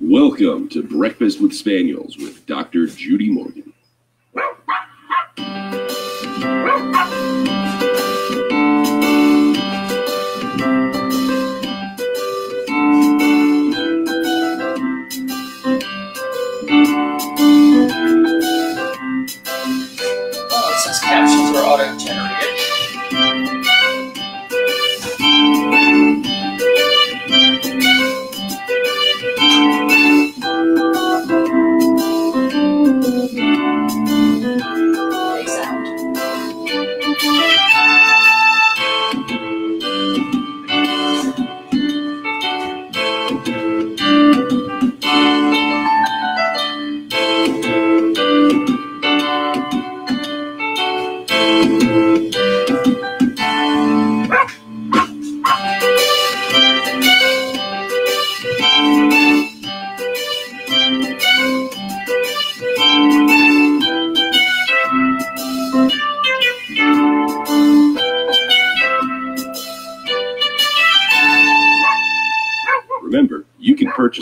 Welcome to Breakfast with Spaniels with Dr. Judy Morgan. Oh, it says captions are auto-generated.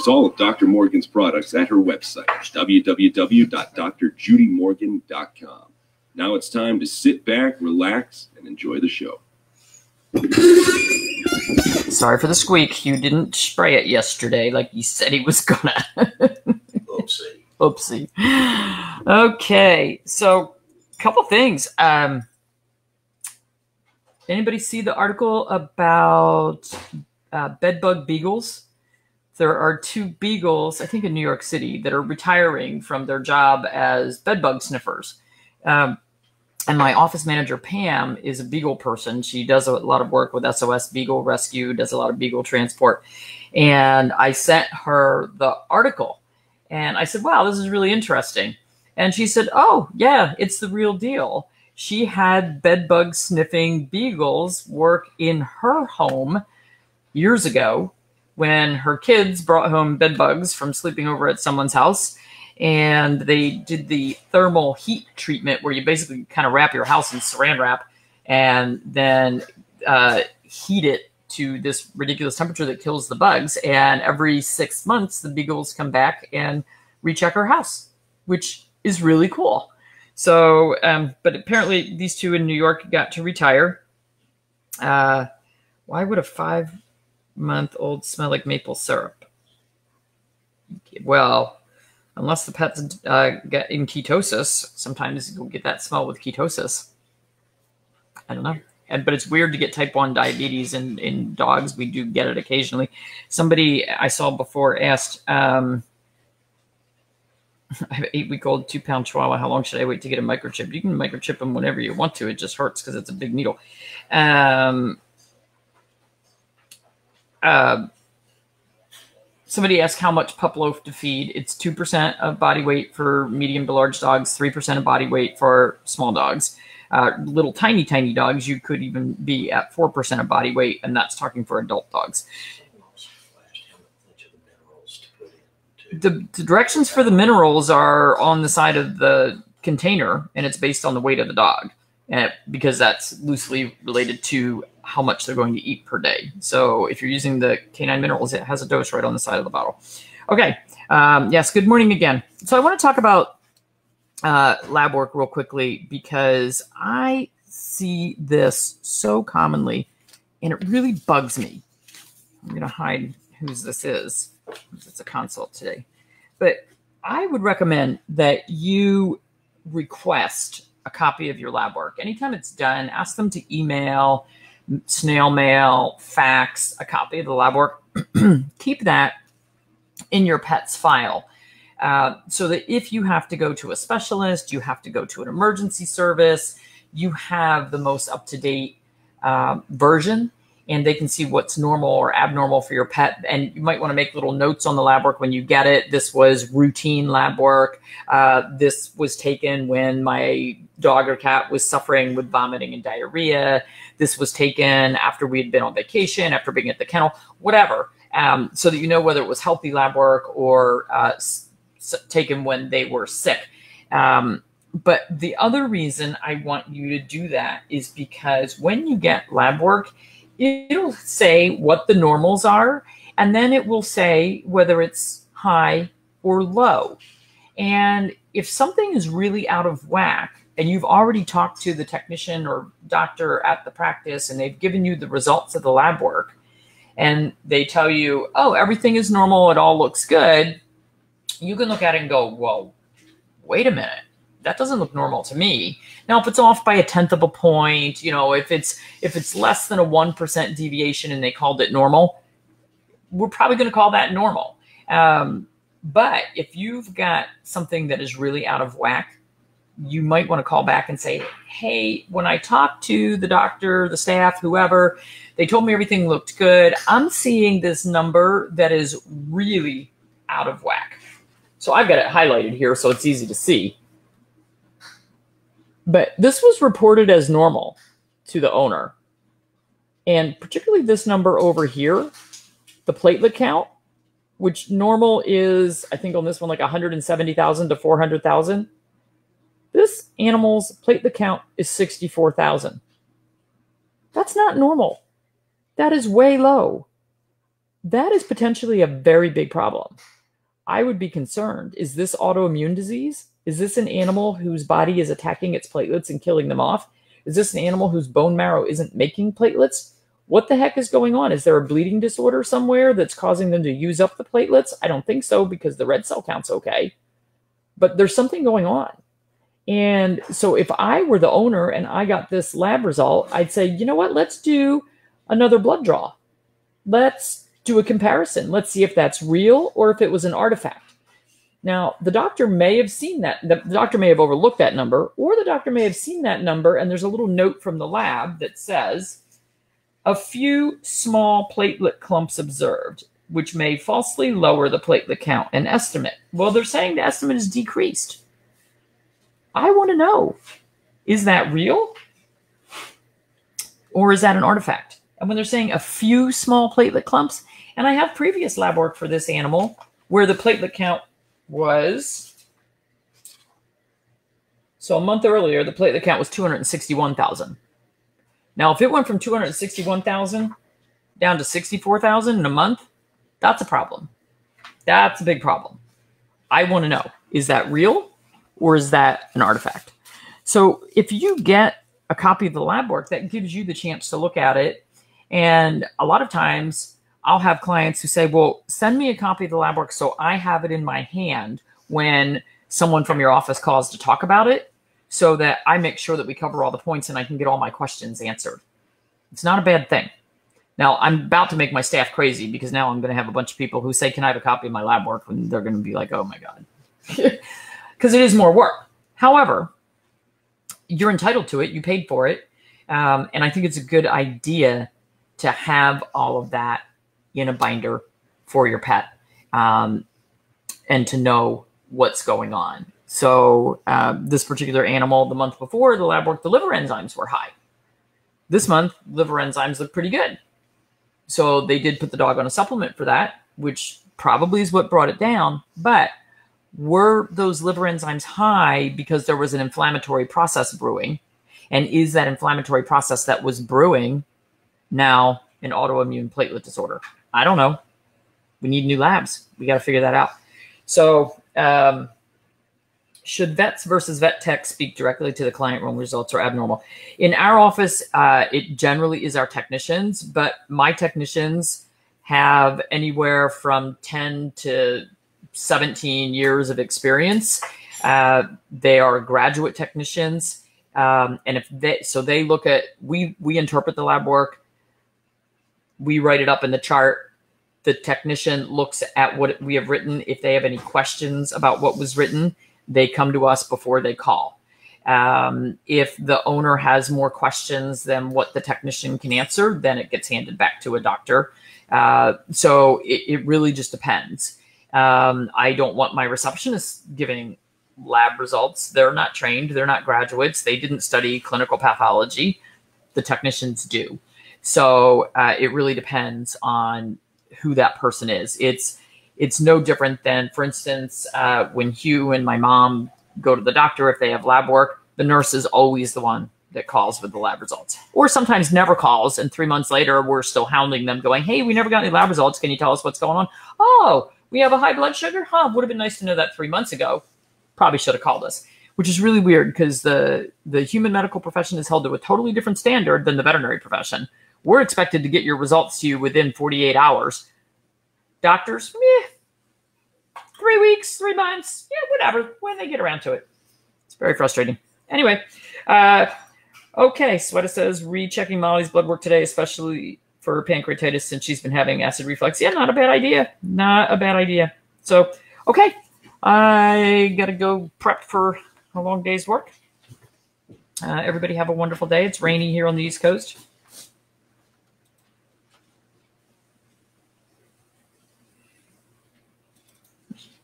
Purchase all of Dr. Morgan's products at her website, www.drjudymorgan.com. Now it's time to sit back, relax, and enjoy the show. Sorry for the squeak. You didn't spray it yesterday like you said he was gonna. Oopsie. Oopsie. Okay, so a couple things. Um, anybody see the article about uh, bedbug beagles? There are two beagles, I think in New York City, that are retiring from their job as bedbug sniffers. Um, and my office manager Pam is a beagle person. She does a lot of work with SOS Beagle Rescue, does a lot of beagle transport. And I sent her the article and I said, wow, this is really interesting. And she said, oh, yeah, it's the real deal. She had bedbug sniffing beagles work in her home years ago when her kids brought home bedbugs from sleeping over at someone's house. And they did the thermal heat treatment where you basically kind of wrap your house in saran wrap and then uh, heat it to this ridiculous temperature that kills the bugs. And every six months, the beagles come back and recheck her house, which is really cool. So, um, but apparently these two in New York got to retire. Uh, why would a five month old smell like maple syrup? Well, unless the pet's uh, get in ketosis, sometimes you'll get that smell with ketosis. I don't know. And, but it's weird to get type 1 diabetes in, in dogs. We do get it occasionally. Somebody I saw before asked, um, I have an eight week old, two pound chihuahua. How long should I wait to get a microchip? You can microchip them whenever you want to. It just hurts because it's a big needle. Um, uh, somebody asked how much pup loaf to feed. It's 2% of body weight for medium to large dogs, 3% of body weight for small dogs. Uh, little tiny, tiny dogs, you could even be at 4% of body weight, and that's talking for adult dogs. The, the directions for the minerals are on the side of the container and it's based on the weight of the dog and it- because that's loosely related to how much they're going to eat per day so if you're using the canine minerals it has a dose right on the side of the bottle okay um, yes good morning again so i want to talk about uh, lab work real quickly because i see this so commonly and it really bugs me i'm going to hide whose this is it's a consult today. But I would recommend that you request a copy of your lab work. Anytime it's done, ask them to email, snail mail, fax a copy of the lab work. Keep that in your pet's file. Uh, so that if you have to go to a specialist, you have to go to an emergency service, you have the most up to date uh, version and they can see what's normal or abnormal for your pet. And you might want to make little notes on the lab work when you get it. This was routine lab work. Uh, this was taken when my dog or cat was suffering with vomiting and diarrhea. This was taken after we had been on vacation, after being at the kennel, whatever. Um, so that you know whether it was healthy lab work or uh, taken when they were sick. Um, but the other reason I want you to do that is because when you get lab work, it'll say what the normals are, and then it will say whether it's high, or low. And if something is really out of whack, and you've already talked to the technician or doctor at the practice and they've given you the results of the lab work, and they tell you, oh, everything is normal, it all looks good, you can look at it and go, whoa, wait a minute. That doesn't look normal to me. Now, if it's off by a tenth of a point, you know, if it's if it's less than a one percent deviation and they called it normal, we're probably going to call that normal. Um, but if you've got something that is really out of whack, you might want to call back and say, Hey, when I talked to the doctor, the staff, whoever, they told me everything looked good. I'm seeing this number that is really out of whack. So I've got it highlighted here so it's easy to see. But this was reported as normal to the owner. And particularly this number over here, the platelet count, which normal is, I think on this one, like 170,000 to 400,000. This animal's platelet count is 64,000. That's not normal. That is way low. That is potentially a very big problem. I would be concerned. Is this autoimmune disease? Is this an animal whose body is attacking its platelets and killing them off? Is this an animal whose bone marrow isn't making platelets? What the heck is going on? Is there a bleeding disorder somewhere that's causing them to use up the platelets? I don't think so because the red cell count's okay. But there's something going on. And so if I were the owner and I got this lab result, I'd say, you know what? Let's do another blood draw. Let's do a comparison. Let's see if that's real or if it was an artifact. Now, the doctor may have seen that. The doctor may have overlooked that number, or the doctor may have seen that number, and there's a little note from the lab that says, a few small platelet clumps observed, which may falsely lower the platelet count and estimate. Well, they're saying the estimate is decreased. I want to know is that real? Or is that an artifact? And when they're saying a few small platelet clumps, and I have previous lab work for this animal where the platelet count was so a month earlier, the platelet count was 261,000. Now, if it went from 261,000 down to 64,000 in a month, that's a problem. That's a big problem. I want to know is that real or is that an artifact? So, if you get a copy of the lab work, that gives you the chance to look at it. And a lot of times, I'll have clients who say, Well, send me a copy of the lab work so I have it in my hand when someone from your office calls to talk about it so that I make sure that we cover all the points and I can get all my questions answered. It's not a bad thing. Now, I'm about to make my staff crazy because now I'm going to have a bunch of people who say, Can I have a copy of my lab work? And they're going to be like, Oh my God. Because it is more work. However, you're entitled to it, you paid for it. Um, and I think it's a good idea to have all of that in a binder for your pet um, and to know what's going on. So, uh, this particular animal, the month before, the lab work, the liver enzymes were high. This month, liver enzymes look pretty good. So, they did put the dog on a supplement for that, which probably is what brought it down. But were those liver enzymes high because there was an inflammatory process brewing? And is that inflammatory process that was brewing now an autoimmune platelet disorder? I don't know. We need new labs. We got to figure that out. So, um, should vets versus vet tech speak directly to the client when results are abnormal? In our office, uh, it generally is our technicians, but my technicians have anywhere from 10 to 17 years of experience. Uh, they are graduate technicians. Um, and if they, so they look at, we, we interpret the lab work, we write it up in the chart. The technician looks at what we have written. If they have any questions about what was written, they come to us before they call. Um, if the owner has more questions than what the technician can answer, then it gets handed back to a doctor. Uh, so it, it, really just depends. Um, I don't want my receptionists giving lab results. They're not trained, they're not graduates, they didn't study clinical pathology. The technicians do. So uh, it really depends on who that person is. It's it's no different than, for instance, uh, when Hugh and my mom go to the doctor if they have lab work, the nurse is always the one that calls with the lab results, or sometimes never calls, and three months later we're still hounding them, going, "Hey, we never got any lab results. Can you tell us what's going on?" Oh, we have a high blood sugar. Huh? Would have been nice to know that three months ago. Probably should have called us. Which is really weird because the the human medical profession is held to a totally different standard than the veterinary profession. We're expected to get your results to you within 48 hours. Doctors, meh, three weeks, three months, yeah, whatever, when they get around to it. It's very frustrating. Anyway, uh, okay, Sweta says rechecking Molly's blood work today, especially for pancreatitis since she's been having acid reflux. Yeah, not a bad idea. Not a bad idea. So, okay, I got to go prep for a long day's work. Uh, everybody have a wonderful day. It's rainy here on the East Coast.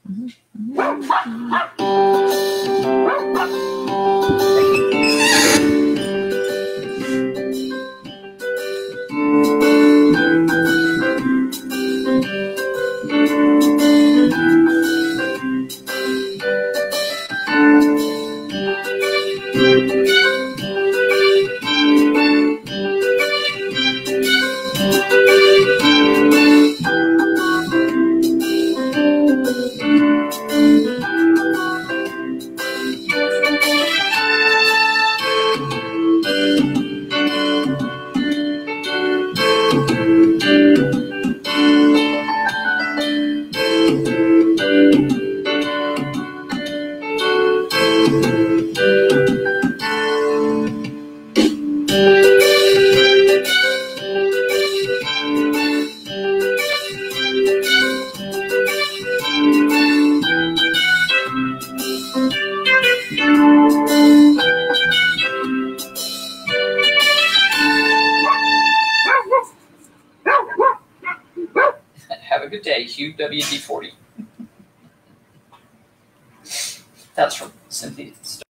Have mm-hmm. mm-hmm. WD40.